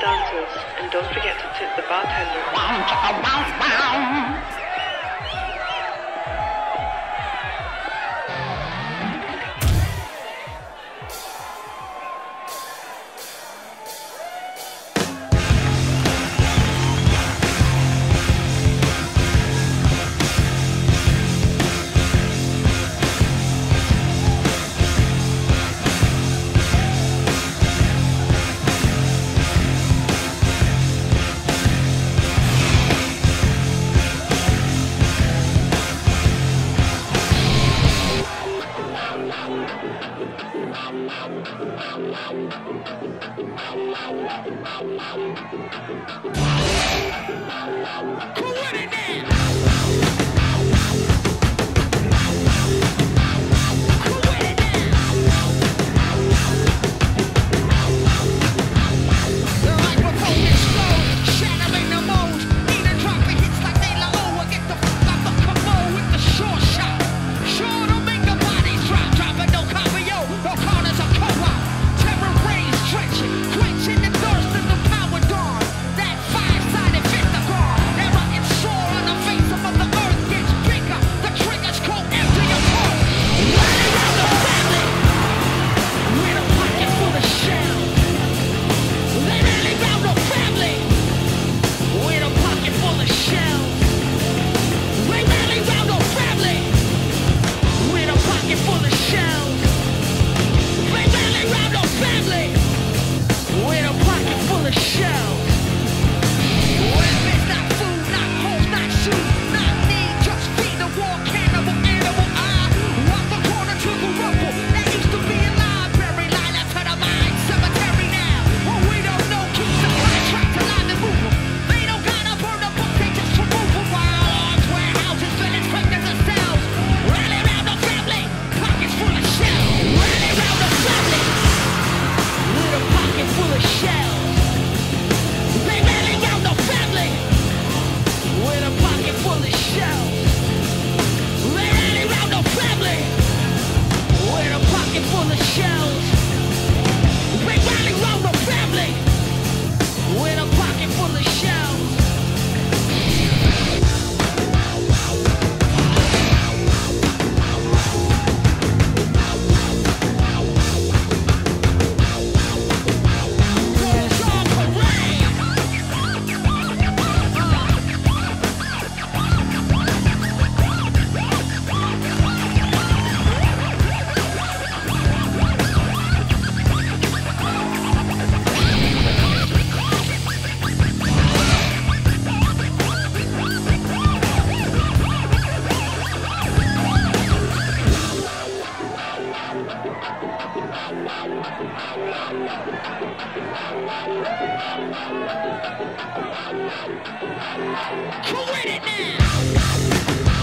dancers, and don't forget to tip the bartender. it full the shells. Quit it now!